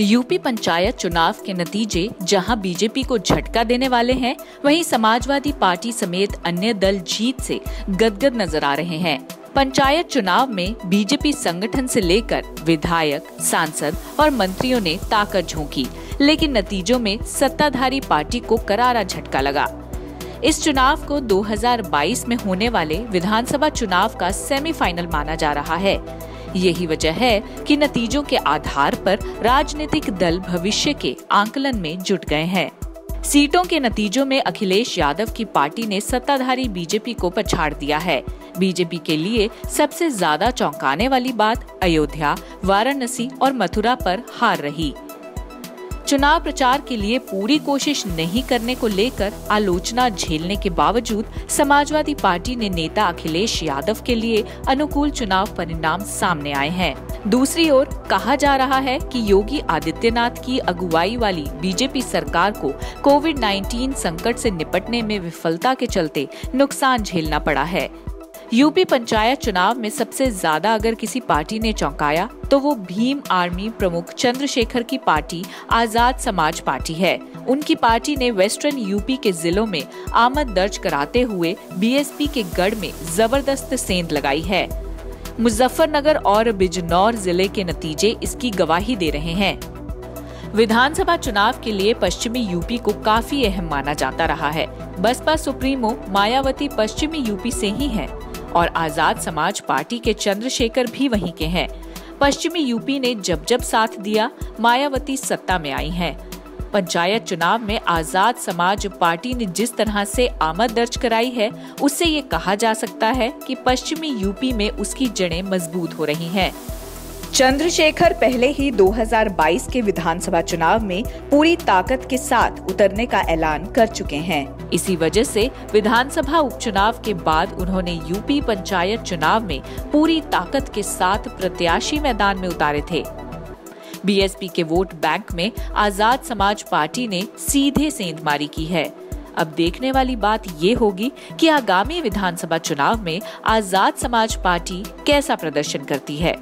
UP panchayat चुनाव के नतीजे जहाँ बीजेपी को झटका देने वाले हैं, वहीं समाजवादी पार्टी समेत अन्य दल जीत से गदगद नज़र आ रहे हैं। पंचायत चुनाव में बीजेपी संगठन से लेकर विधायक, सांसद और मंत्रियों ने ताकत झोंकी, लेकिन नतीजों में सत्ताधारी पार्टी को करारा झटका लगा। इस चुनाव को 2022 में होने वाले विधानसभा चुनाव का सेमीफाइनल माना जा रहा है। यही वजह है कि नतीजों के आधार पर राजनीतिक दल भविष्य के आंकलन में जुट गए हैं। सीटों के नतीजों में अखिलेश यादव की पार्टी ने सत्ताधारी बीजेपी को पछाड़ दिया है। बीजेपी के लिए सबसे ज़्यादा चौंकाने वाली बात अयोध्या, वाराणसी और मथुरा पर हार रही। चुनाव प्रचार के लिए पूरी कोशिश नहीं करने को लेकर आलोचना झेलने के बावजूद समाजवादी पार्टी ने नेता अखिलेश यादव के लिए अनुकूल चुनाव परिणाम सामने आए हैं। दूसरी ओर कहा जा रहा है कि योगी आदित्यनाथ की अगुवाई वाली बीजेपी सरकार को कोविड 19 संकट से निपटने में विफलता के चलते नुकसान झेलना पड़ा है। यूपी पंचायत चुनाव में सबसे ज़्यादा अगर किसी पार्टी ने चौंकाया तो वो भीम आर्मी प्रमुख चंद्रशेखर की पार्टी, आज़ाद समाज पार्टी है। उनकी पार्टी ने वेस्टर्न यूपी के जिलों में आमद दर्ज कराते हुए बीएसपी के गढ़ में ज़बरदस्त सेंध लगाई है। मुजफ्फरनगर और बिजनौर ज़िले के नतीजे इसकी गवाही दे रहे हैं। विधानसभा चुनाव के लिए पश्चिमी यूपी को काफ़ी अहम माना जाता रहा है। बसपा सुप्रीमो मायावती पश्चिमी यूपी से ही है। और आज़ाद समाज पार्टी के चंद्रशेखर भी वहीं के हैं पश्चिमी यूपी ने जब जब साथ दिया, मायावती सत्ता में आई हैं। पंचायत चुनाव में आज़ाद समाज पार्टी ने जिस तरह से आमद दर्ज कराई है, उससे ये कहा जा सकता है कि पश्चिमी यूपी में उसकी जड़ें मज़बूत हो रही हैं। चंद्रशेखर पहले ही 2022 के विधानसभा चुनाव में पूरी ताकत के साथ उतरने का ऐलान कर चुके हैं। इसी वजह से विधानसभा उपचुनाव के बाद उन्होंने यूपी पंचायत चुनाव में पूरी ताकत के साथ प्रत्याशी मैदान में उतारे थे। बीएसपी के वोट बैंक में आज़ाद समाज पार्टी ने सीधे सेंधमारी की है। अब देखने वाली बात ये होगी कि आगामी विधानसभा चुनाव में आज़ाद समाज पार्टी कैसा प्रदर्शन करती है।